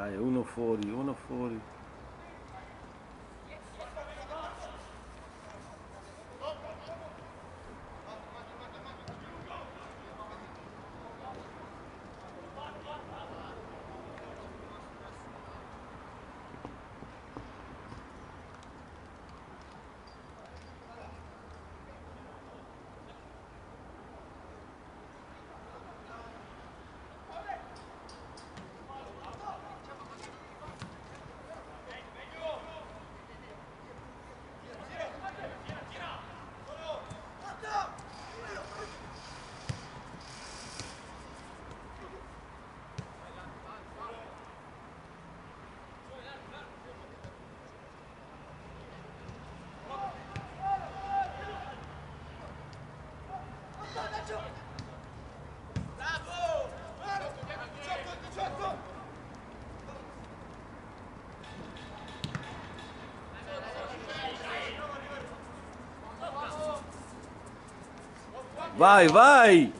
dai, uno fuori, uno fuori. Vai, vai!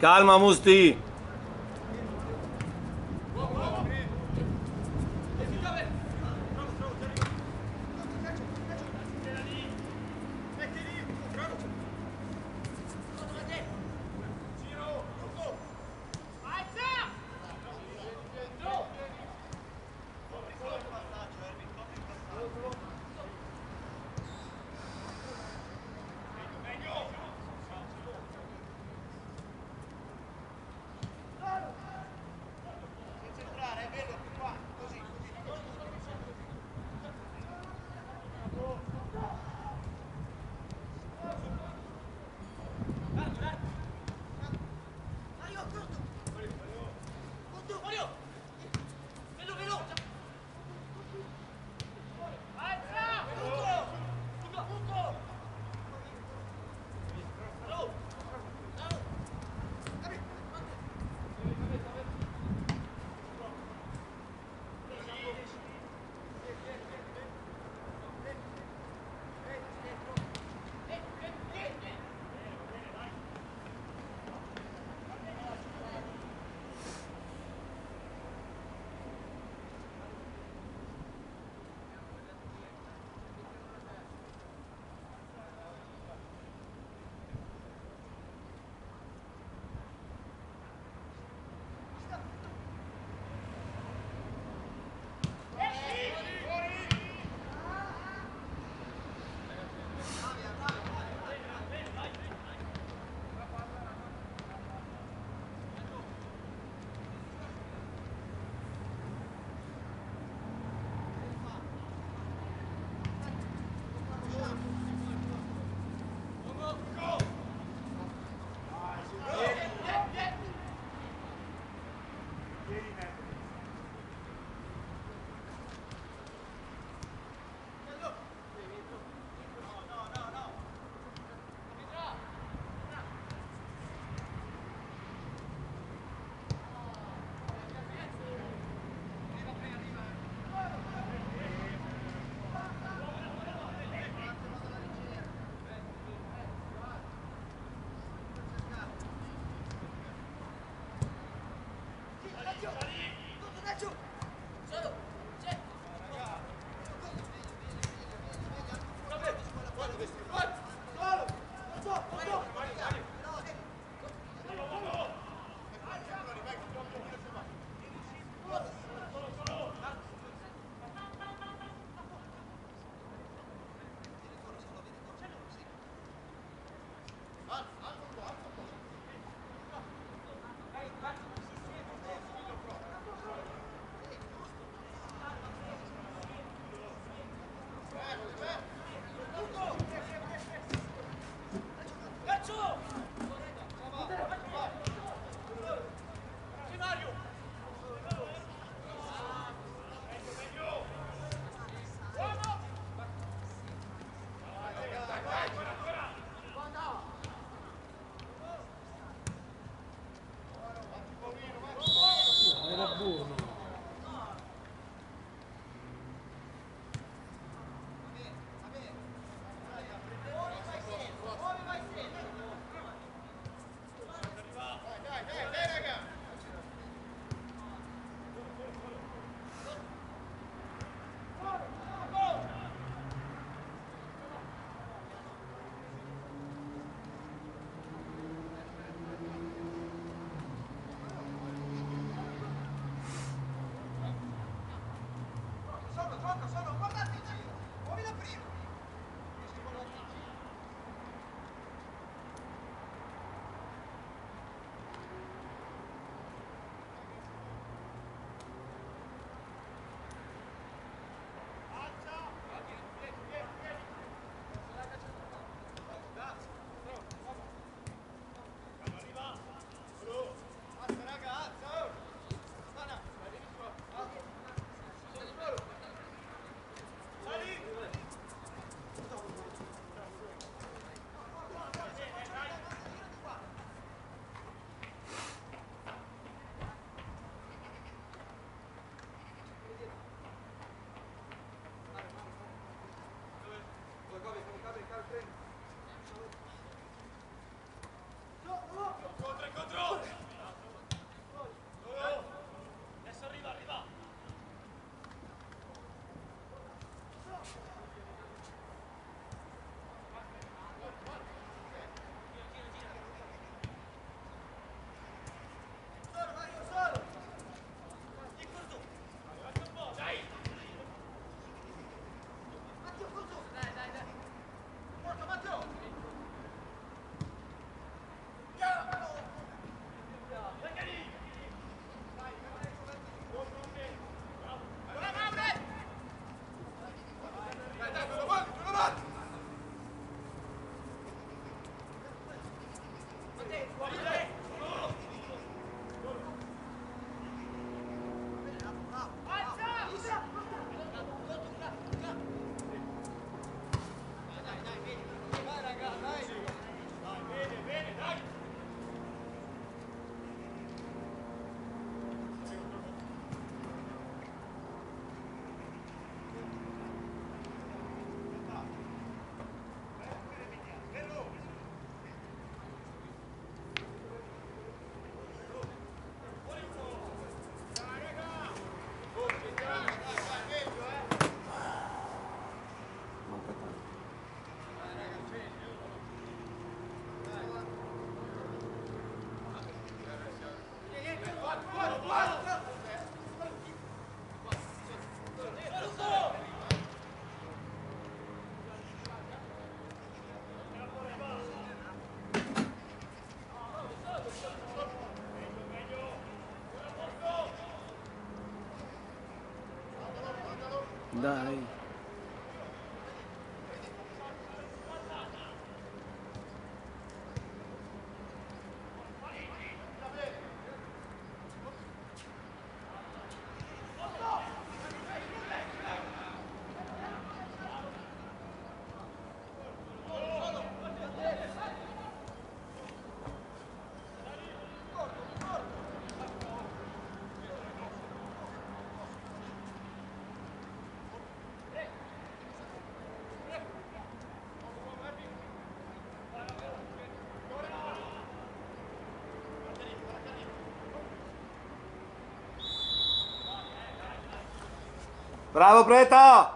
کال ماموس تھی Die. Bravo, Preto!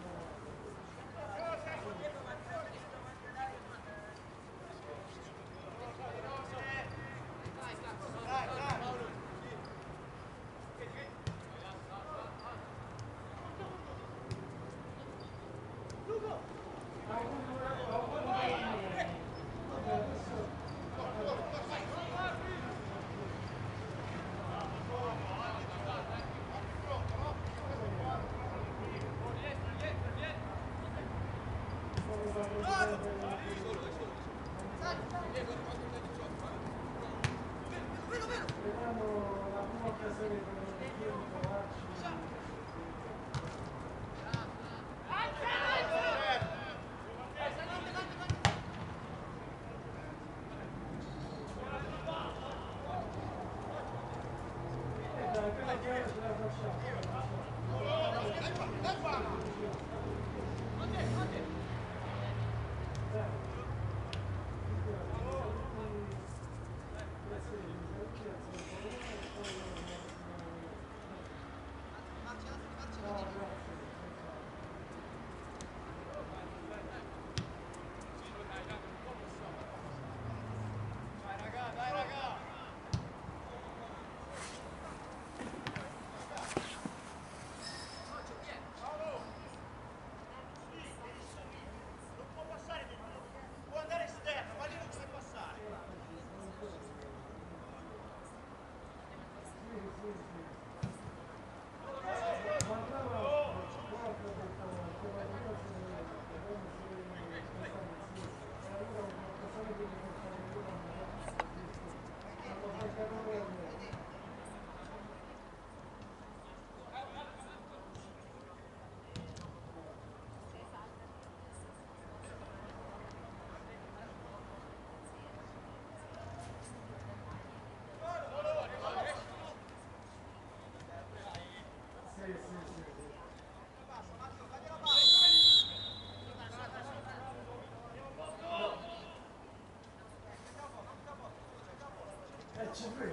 Ci a z e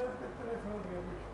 r o n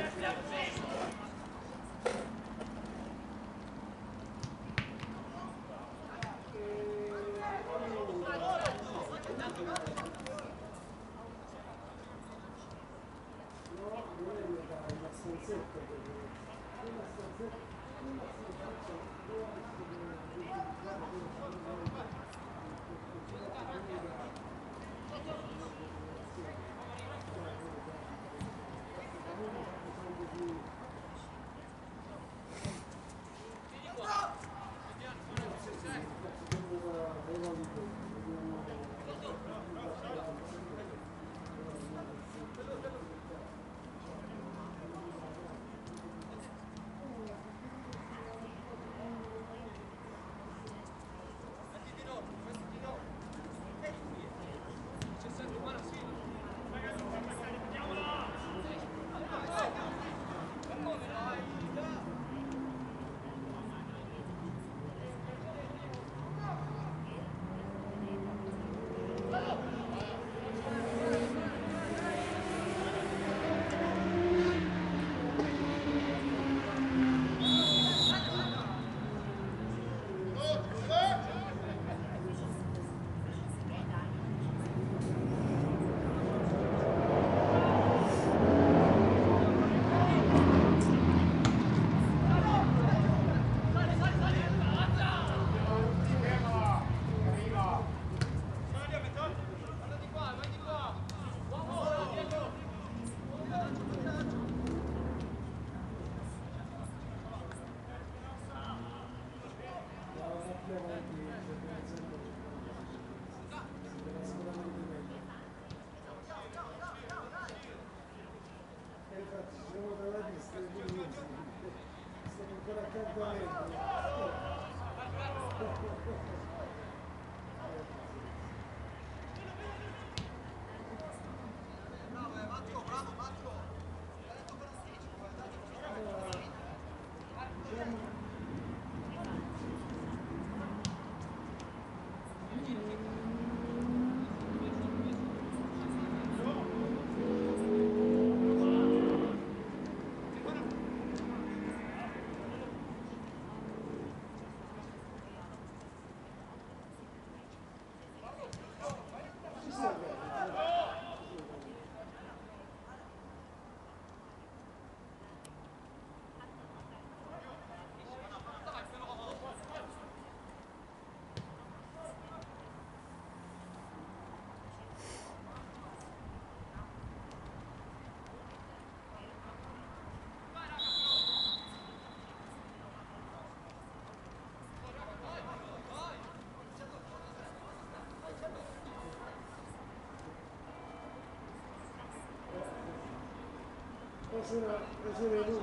但是，那是六块钱，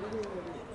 六块钱。